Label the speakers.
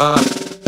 Speaker 1: Uh.